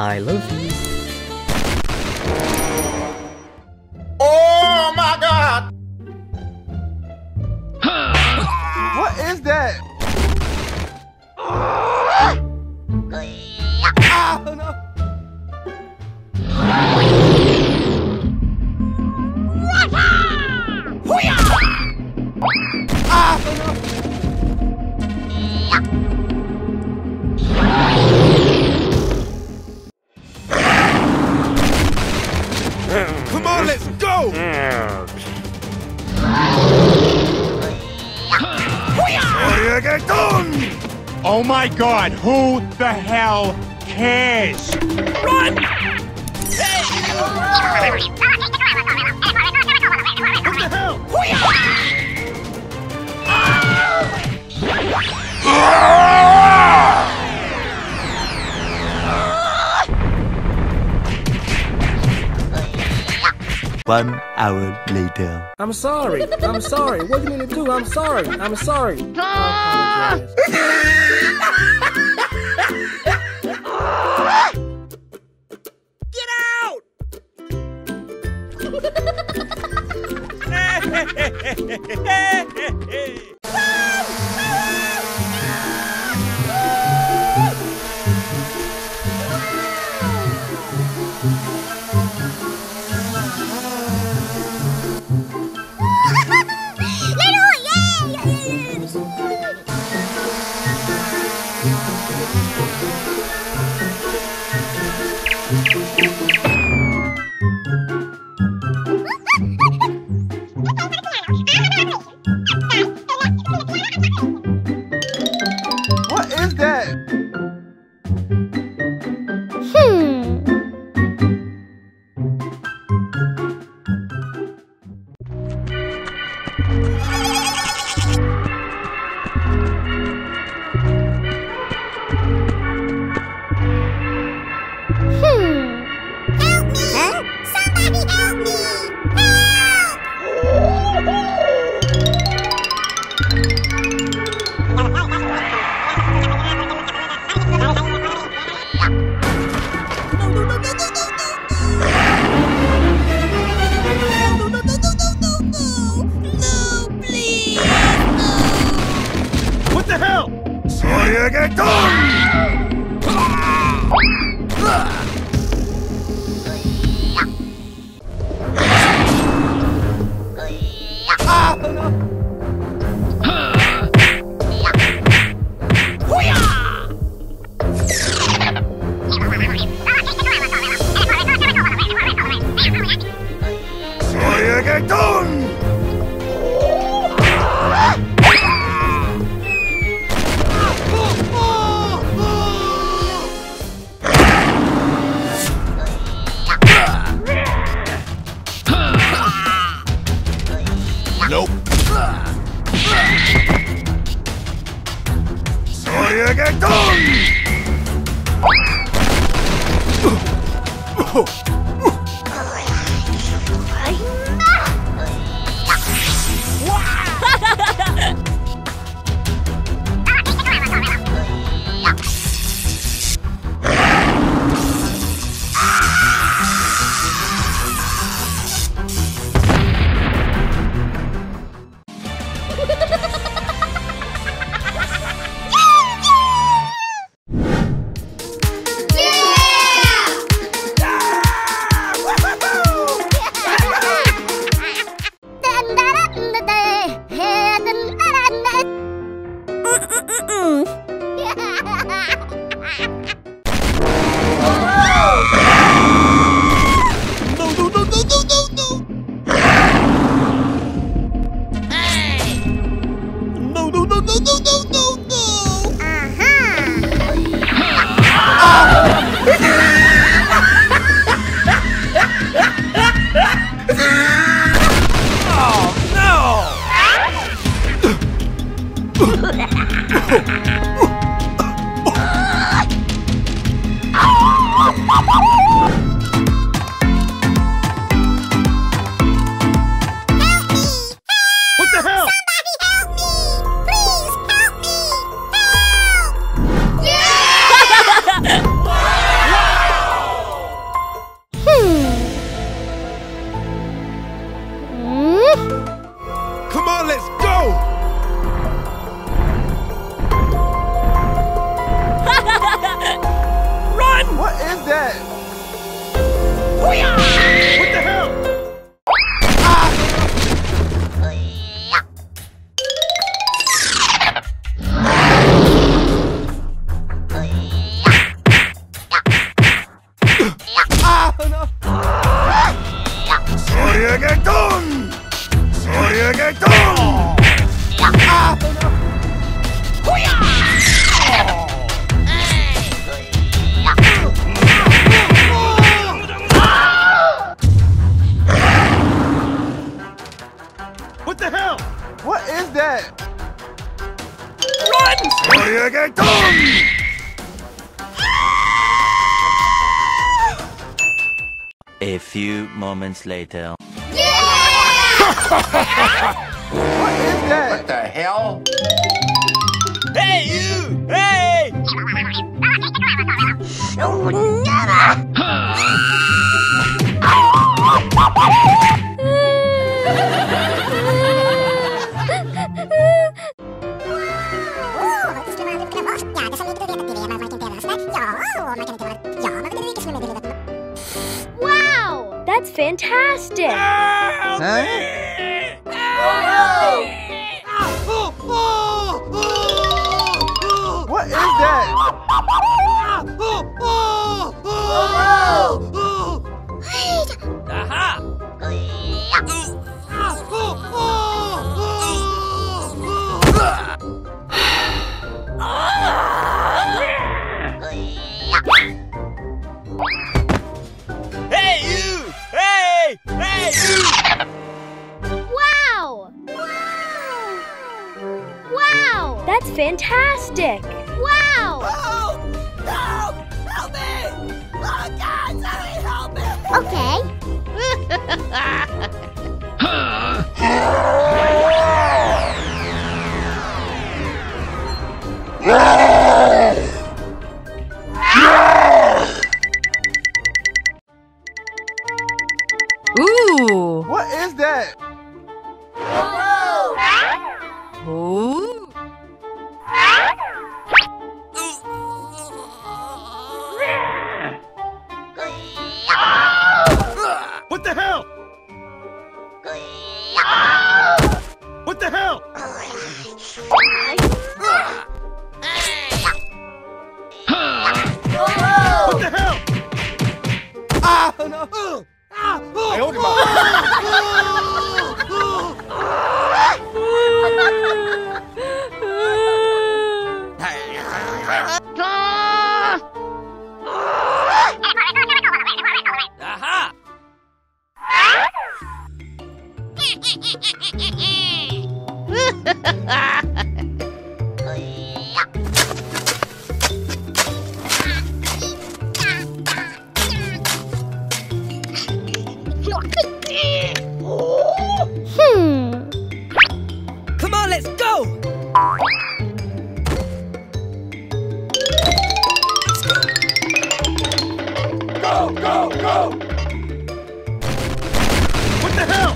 I love you. Who the hell cares? One hour later. I'm sorry. I'm sorry. What do you mean to do? I'm sorry. I'm sorry. Oh, I Hehehehe! É, é, é. What is that? Run! Sorry, A few moments later. What is that? What the hell? Hey, you! Hey! Wow! That's fantastic! What is that? What the hell? What the hell? What the hell? Ah! No. Ah! Oh. Aha! Go! What the hell?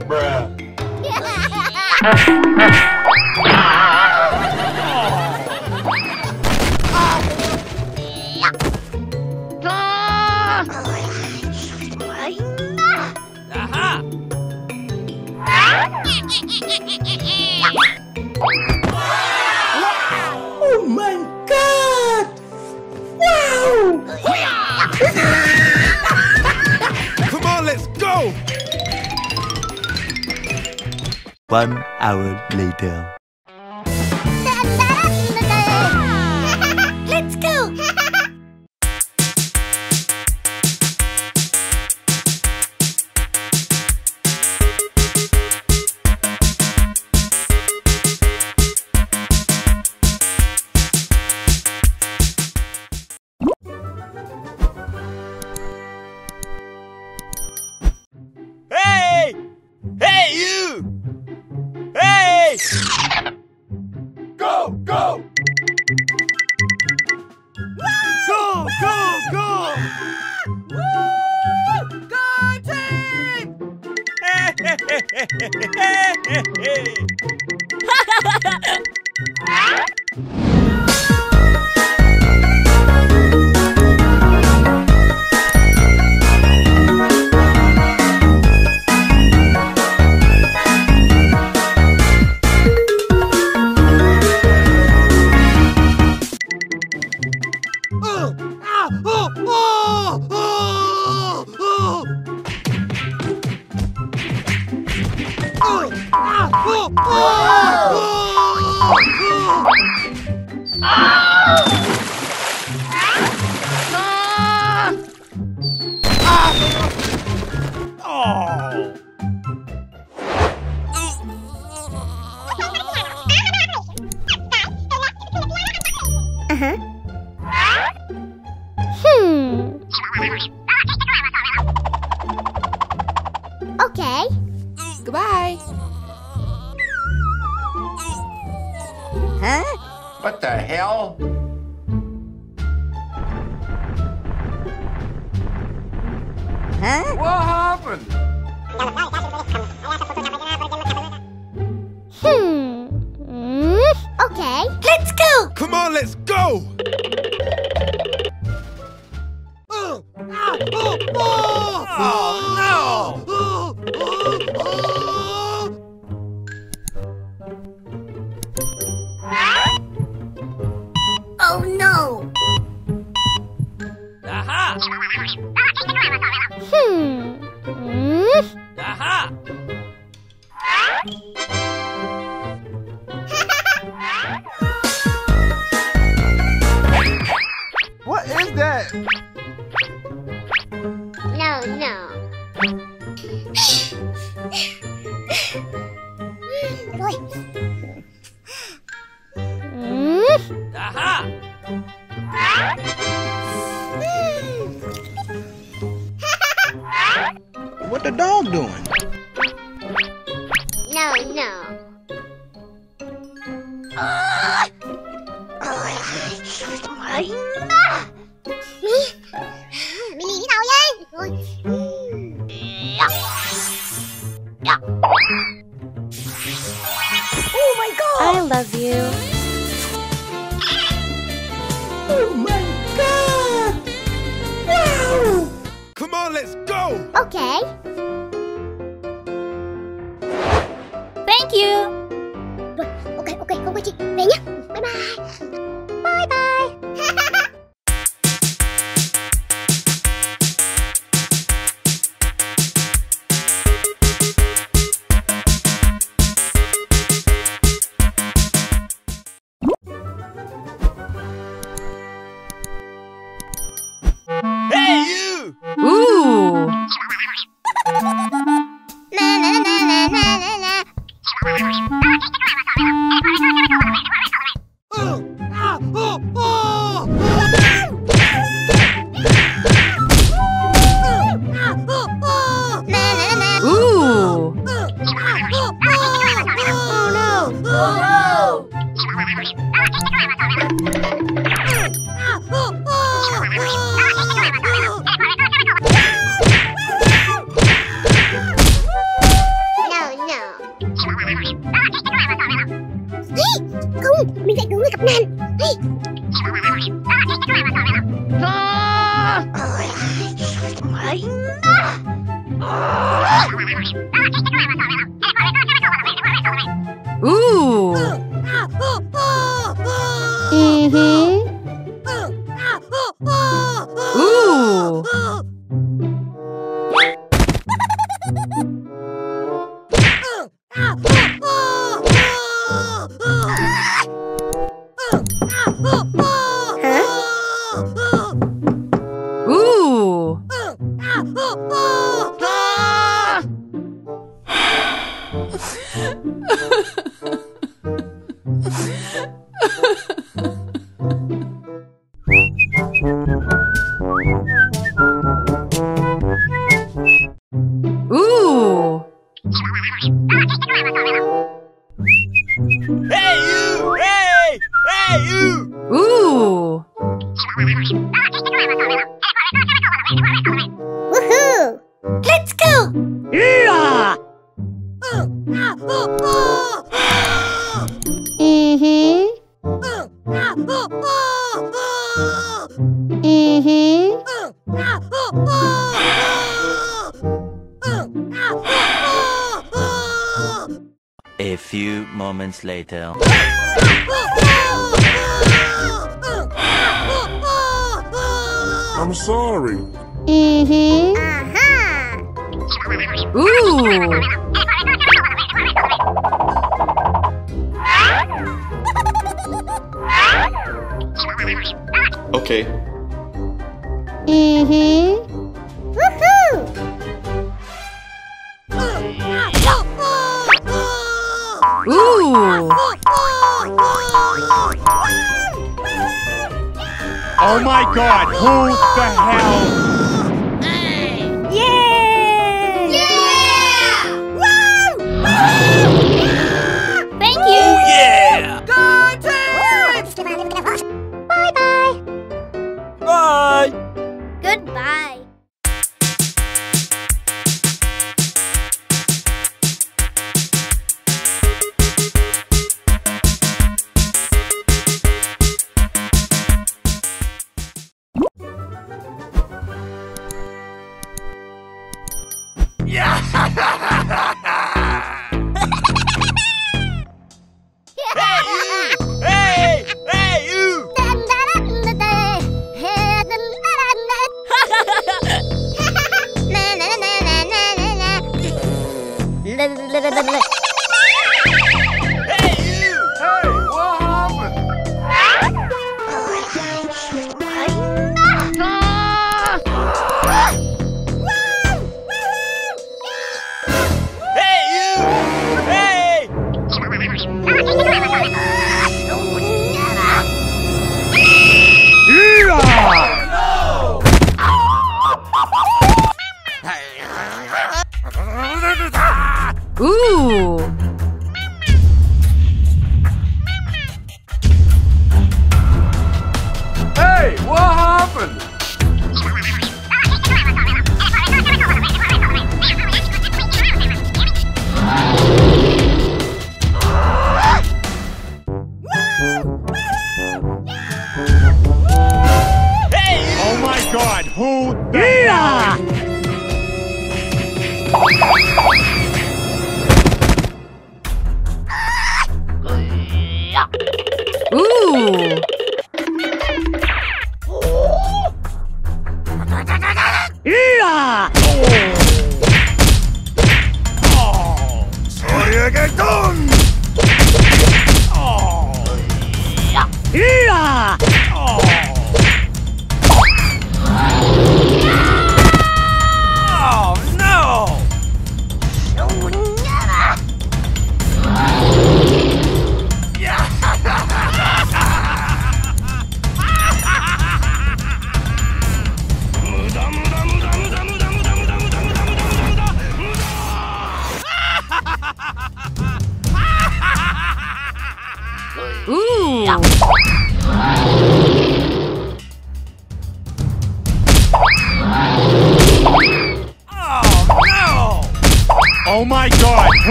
Bruh. One hour later. Ah! Okay. Ooh. I'm sorry. Mm-hmm. Uh-huh. Ooh. okay. Mm-hmm. God, who the hell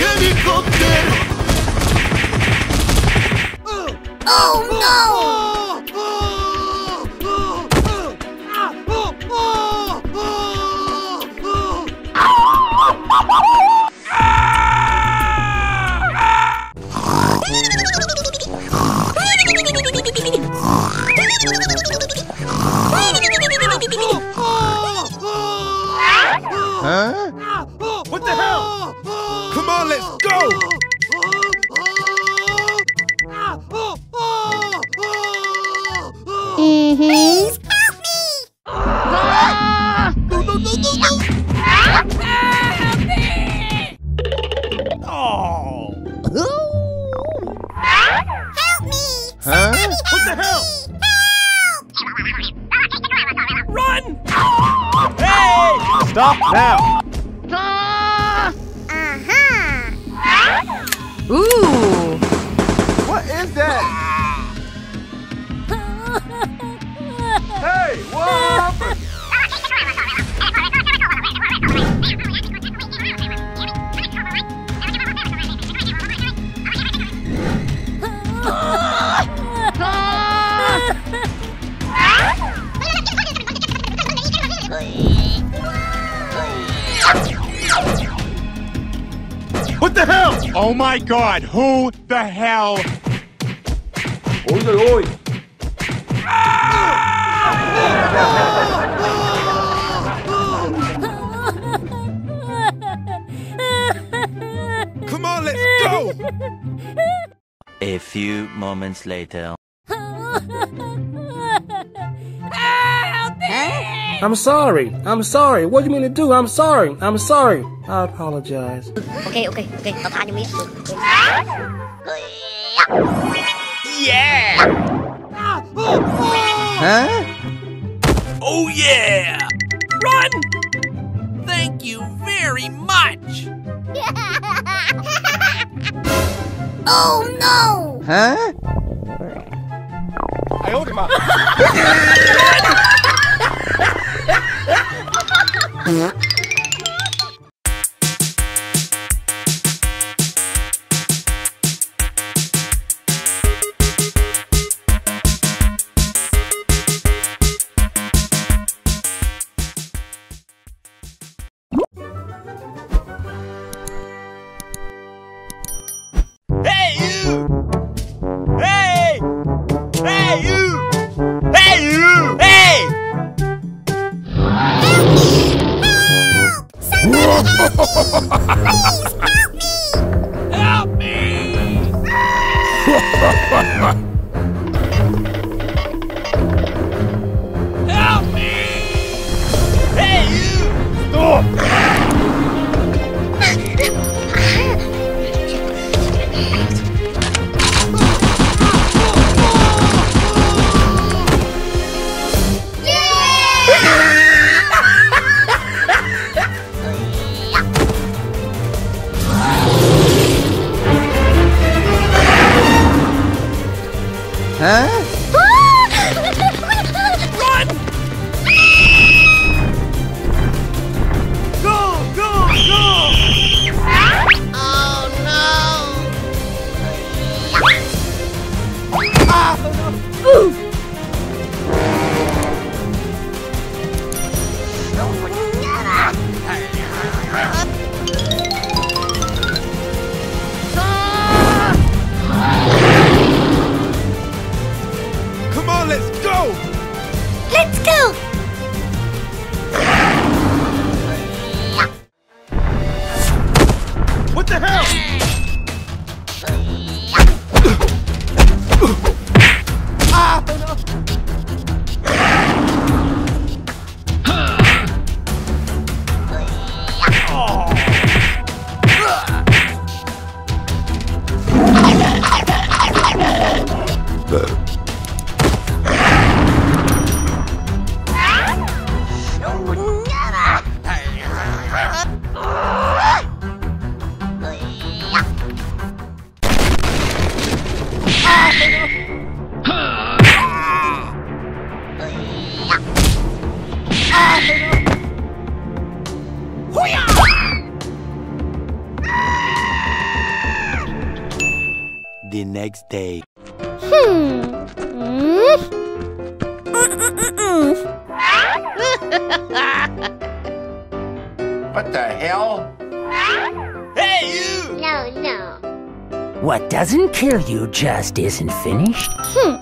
helicopter! Oh no! Huh? Hey! Stop now! Uh-huh! Ooh! What is that? Oh my god, who the hell? Ôi trời ơi. Come on, let's go! A few moments later. I'm sorry. I'm sorry. What do you mean to do? I'm sorry. I'm sorry. I apologize. Ok ok ok, tao tha cho mía. Oh yeah! Run! Thank you very much! Oh no! 哎 か Come next day. Hmm. Hmm. What the hell? Hey you! No, no. What doesn't kill you just isn't finished. Hmm. Hmm.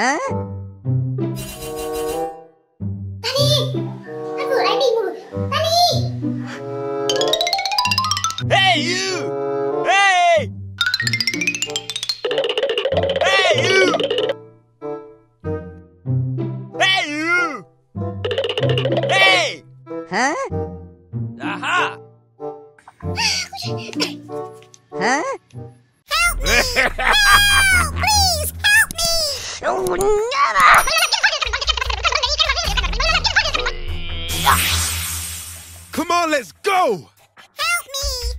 Huh?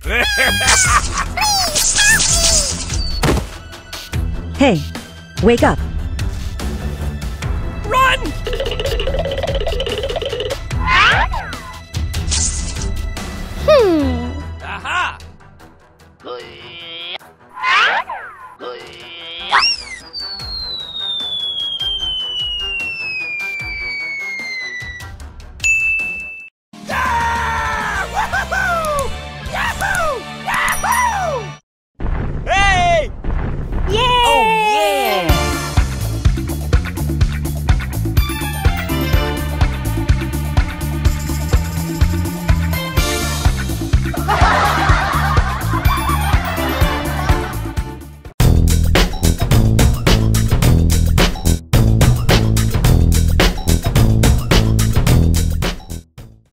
Hey, wake up. Run! Hmm. Aha!